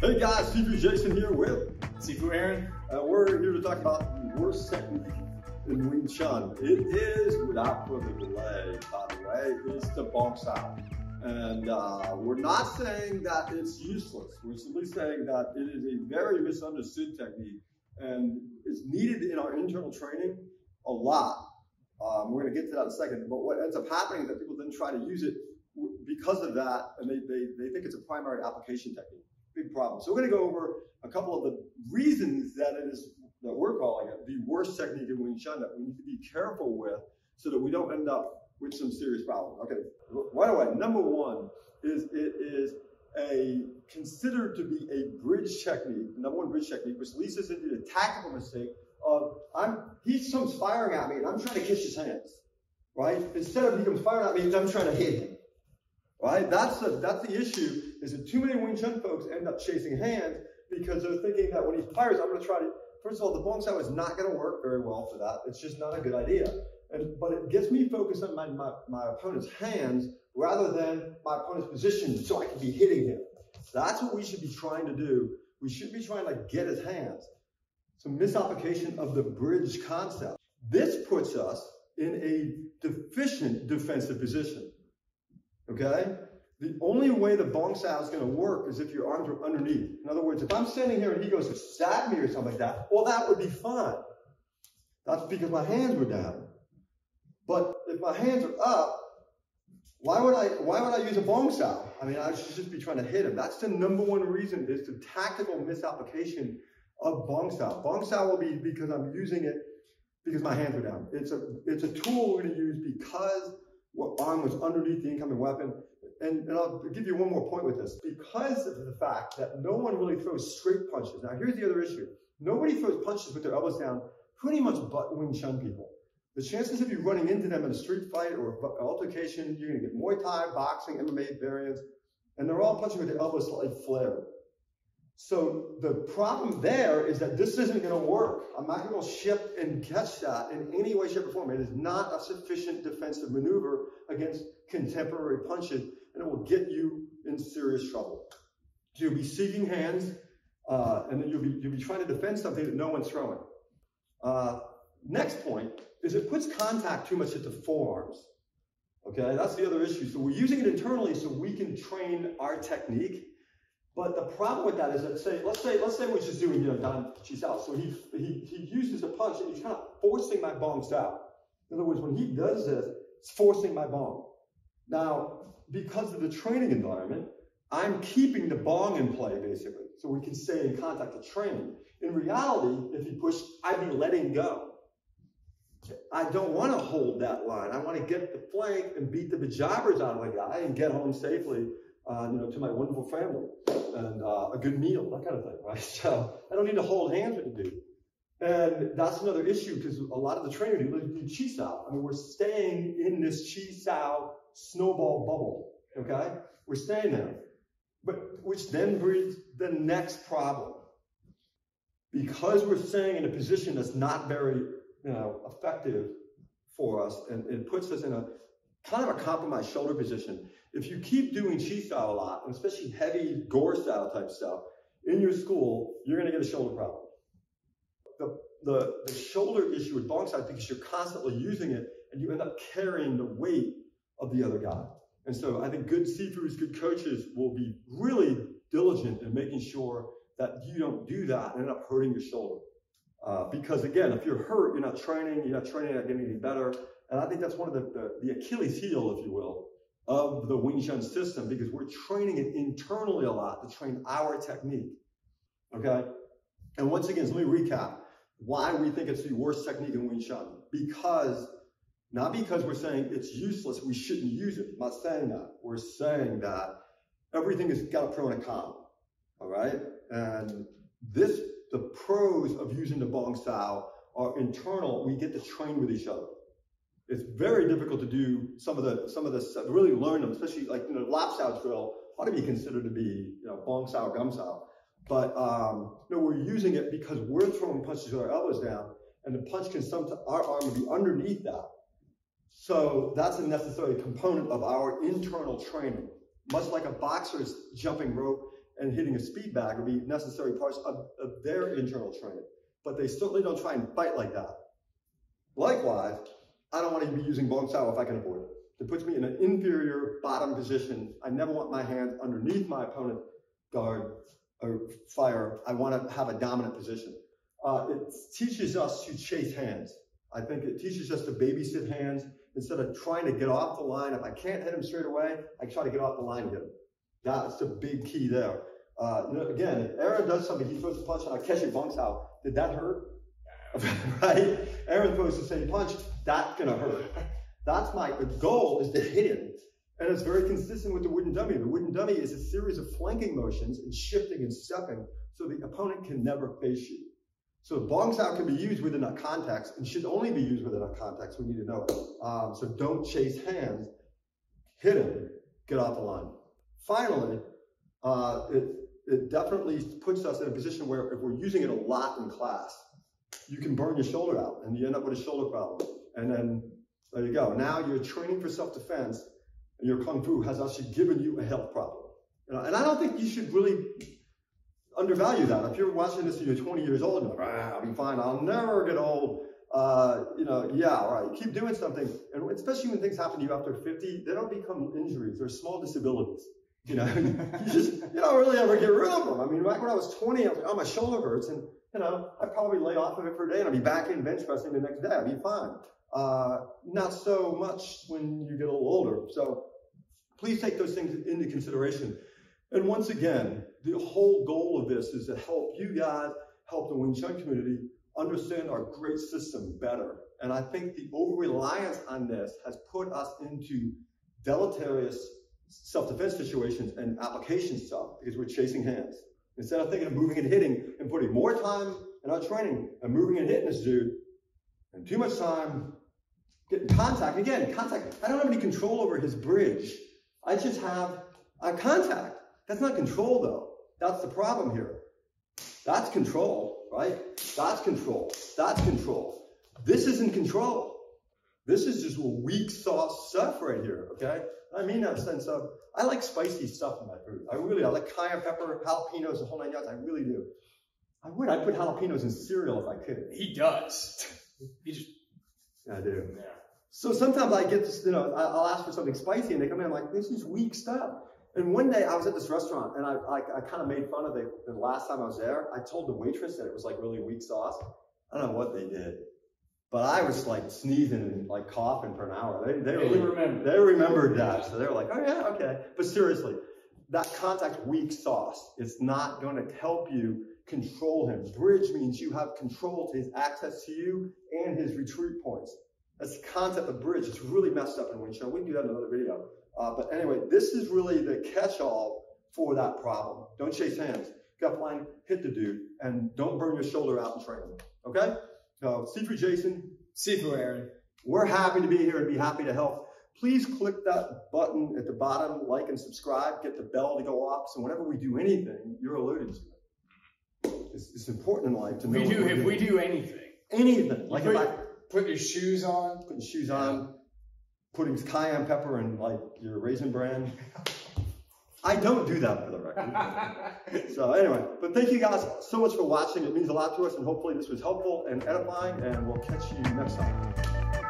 Hey guys, Sifu Jason here with Sifu Aaron. Uh, we're here to talk about the worst technique in Wing Chun. It is, without further delay, by the way, it's the Bong Sao. And uh, we're not saying that it's useless. We're simply saying that it is a very misunderstood technique and it's needed in our internal training a lot. Um, we're going to get to that in a second. But what ends up happening is that people then try to use it because of that, and they, they, they think it's a primary application technique. Big problem. So we're going to go over a couple of the reasons that it is that we're calling it the worst technique in Wing Chun that we need to be careful with so that we don't end up with some serious problems. Okay, right away. Number one is it is a considered to be a bridge technique, number one bridge technique, which leads us into the tactical mistake of I'm he comes firing at me and I'm trying to kiss his hands, right? Instead of he comes firing at me, I'm trying to hit him, right? That's the that's the issue. Is that too many Wing Chun folks end up chasing hands because they're thinking that when he fires, I'm going to try to. First of all, the Bong Sao is not going to work very well for that. It's just not a good idea. And, but it gets me focused on my, my, my opponent's hands rather than my opponent's position so I can be hitting him. That's what we should be trying to do. We should be trying to get his hands. Some misapplication of the bridge concept. This puts us in a deficient defensive position. Okay? The only way the bong sao is going to work is if your arms are underneath. In other words, if I'm standing here and he goes to stab me or something like that, well, that would be fine. That's because my hands were down. But if my hands are up, why would I why would I use a bong sao? I mean, I should just be trying to hit him. That's the number one reason is the tactical misapplication of bong sao. Bong sao will be because I'm using it because my hands are down. It's a it's a tool we're going to use because what arm was underneath the incoming weapon. And, and I'll give you one more point with this. Because of the fact that no one really throws straight punches. Now, here's the other issue. Nobody throws punches with their elbows down pretty much but Wing Chun people. The chances of you running into them in a street fight or altercation, you're going to get Muay Thai, boxing, MMA variants, and they're all punching with their elbows slightly flared. So the problem there is that this isn't going to work. I'm not going to ship and catch that in any way, shape, or form. It is not a sufficient defensive maneuver against contemporary punches, and it will get you in serious trouble. So you'll be seeking hands, uh, and then you'll be, you'll be trying to defend something that no one's throwing. Uh, next point is it puts contact too much the forearms. Okay, that's the other issue. So we're using it internally so we can train our technique. But the problem with that is that say, let's say, let's say we're just doing, you know, Chi Sao. So he, he, he uses a punch and he's kind of forcing my bong sao. In other words, when he does this, it's forcing my bong. Now, because of the training environment, I'm keeping the bong in play basically. So we can stay in contact to train. In reality, if he pushed, I'd be letting go. I don't want to hold that line. I want to get the flank and beat the bejabbers out of the guy and get home safely, uh, you know, to my wonderful family and uh, a good meal, that kind of thing, right? So I don't need to hold hands with the dude. And that's another issue because a lot of the trainers do chi sao. I mean, we're staying in this chi sao snowball bubble, okay? We're staying there. But which then brings the next problem. Because we're staying in a position that's not very you know, effective for us and it puts us in a kind of a compromised shoulder position. If you keep doing chi sao a lot, and especially heavy gor sao type stuff in your school, you're going to get a shoulder problem. The, the, the shoulder issue with bong sao because you're constantly using it and you end up carrying the weight of the other guy. And so I think good Sifus, good coaches will be really diligent in making sure that you don't do that and end up hurting your shoulder. Uh, because again, if you're hurt, you're not training, you're not training, you're not getting any better. And I think that's one of the, the, the Achilles heel, if you will, of the Wing Chun system because we're training it internally a lot to train our technique. Okay? And once again, so let me recap why we think it's the worst technique in Wing Chun. Because, not because we're saying it's useless, we shouldn't use it. I'm not saying that. We're saying that everything has got a pro and a con. All right? And this the pros of using the bong sao are internal. We get to train with each other. It's very difficult to do some of the some of the really learn them, especially like you know lap sao drill ought to be considered to be you know bong sao gum sao. But um, you know, we're using it because we're throwing punches with our elbows down, and the punch can sometimes our arm will be underneath that. So that's a necessary component of our internal training. Much like a boxer's jumping rope and hitting a speed bag would be necessary parts of, of their internal training. But they certainly don't try and fight like that. Likewise, I don't want to be using Sao if I can avoid it. It puts me in an inferior bottom position. I never want my hands underneath my opponent guard or fire. I want to have a dominant position. Uh, it teaches us to chase hands. I think it teaches us to babysit hands instead of trying to get off the line. If I can't hit him straight away, I try to get off the line and him. That's the big key there. Uh, again, Aaron does something, he throws a punch and I catch it bong sao. Did that hurt? right? Aaron throws the same punch, that's gonna hurt. That's my goal is to hit him. And it's very consistent with the wooden dummy. The wooden dummy is a series of flanking motions and shifting and stepping so the opponent can never face you. So bong sao can be used within that context and should only be used within that context. We need to know. Um, so don't chase hands, hit him, get off the line. Finally, uh, it, it definitely puts us in a position where if we're using it a lot in class, you can burn your shoulder out and you end up with a shoulder problem. And then there you go. Now you're training for self-defense and your Kung Fu has actually given you a health problem. And I don't think you should really undervalue that. If you're watching this and you're 20 years old, you're like, ah, I'll be fine. I'll never get old. Uh, you know, yeah, all right. Keep doing something. And especially when things happen to you after 50, they don't become injuries. They're small disabilities. You know, you just, you don't really ever get rid of them. I mean, back when I was 20, I was like, oh, my shoulder hurts. And, you know, I'd probably lay off of it for a day and I'd be back in bench pressing the next day. I'd be fine. Uh, not so much when you get a little older. So please take those things into consideration. And once again, the whole goal of this is to help you guys, help the Wing Chun community understand our great system better. And I think the over-reliance on this has put us into deleterious self-defense situations and application stuff because we're chasing hands. Instead of thinking of moving and hitting and putting more time in our training and moving and hitting this dude, and too much time getting contact. Again, contact. I don't have any control over his bridge. I just have a contact. That's not control though. That's the problem here. That's control, right? That's control. That's control. This isn't control. This is just weak sauce stuff right here, okay? I mean that sense of, I like spicy stuff in my food. I really, I like cayenne pepper, jalapenos, the whole nine yards. I really do. I would, I'd put jalapenos in cereal if I could. He does. He just. I do. Yeah. So sometimes I get this, you know, I'll ask for something spicy and they come in, I'm like, this is weak stuff. And one day I was at this restaurant and I, I, I kind of made fun of it. The last time I was there, I told the waitress that it was like really weak sauce. I don't know what they did, but I was like sneezing and like coughing for an hour. They, they, really, remembered. They remembered that. So they were like, oh yeah, okay. But seriously, that contact weak sauce is not going to help you control him. Bridge means you have control to his access to you and his retreat points. That's the concept of bridge. It's really messed up in Wing Chun. We can do that in another video. Uh, but anyway, this is really the catch-all for that problem. Don't chase hands. Gut line, hit the dude, and don't burn your shoulder out in training. Okay? So, Sifu Jason, Sifu Aaron. we're happy to be here and be happy to help. Please click that button at the bottom, like and subscribe, get the bell to go off, so whenever we do anything, you're alerted to it. It's, it's important in life to know We do if we do anything. anything. Like put, if I put your shoes on. putting shoes on, putting cayenne pepper in like your raisin bran. I don't do that for the record. so anyway, but thank you guys so much for watching. It means a lot to us, and hopefully this was helpful and edifying. And we'll catch you next time.